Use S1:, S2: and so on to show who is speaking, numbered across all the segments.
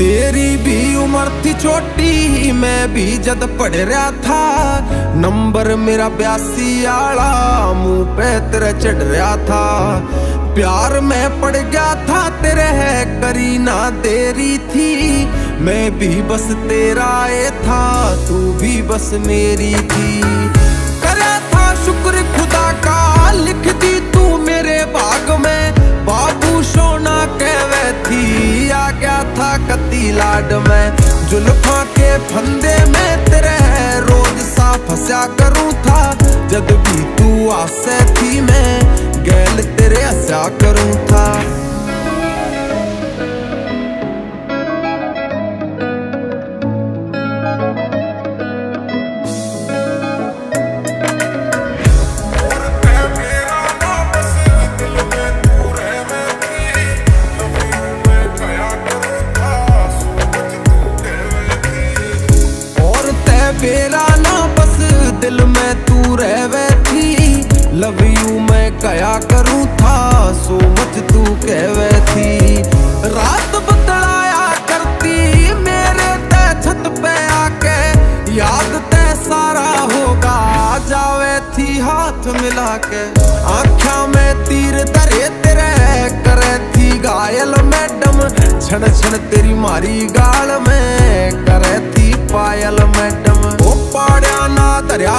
S1: तेरी भी उम्र थी छोटी, मैं भी जद पढ़ रहा था। नंबर मेरा बयासी आला, मुँह पे तेरा चढ़ रहा था। प्यार में पड़ गया था, तेरे है करी ना देरी थी। मैं भी बस तेरा ए था, तू भी बस मेरी थी। तेरी लाड में, जुल्फा के फंदे में, तेरे रोज सा फसा करूँ था, जब भी तू आसे थी मैं, गैल तेरे हंसा करूँ रहे थी लव यू मैं कया करूँ? था, सो मत तू कहवे थी। रात बतलाया करती, मेरे ते छत पे आके। याद ते सारा होगा, जावे थी हाथ मिला के आख्या में तीर तरे तेरे, करे थी घायल मैडम। छण छण तेरी मारी गाल में, करे थी पायल मैडम। ओ पाड़या ना दरिया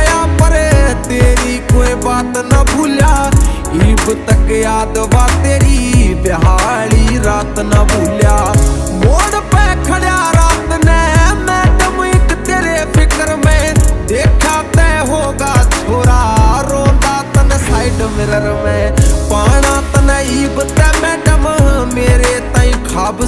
S1: ਰੂਪ ਤੱਕਿਆ ਦਵਾ ਤੇਰੀ ਬਿਹਾਲੀ ਰਾਤ ਨਾ ਭੁੱਲਿਆ। ਮੋੜ ਪੈ ਖੜਿਆ ਰਾਤ ਨੇ, ਮੈਡਮ ਇੱਕ ਤੇਰੇ ਫਿਕਰ ਮੈਂ ਦੇਖਾ ਤੈ ਹੋਗਾ ਛੋਰਾ। ਰੋਦਾ ਤਨ ਸਾਈਡ ਮਿਰਰ ਮੈਂ, ਪਾਣਾ ਤਨਈਬ ਤੈ ਮੈਡਮ, ਮੇਰੇ ਤਾਈ ਖਾਬ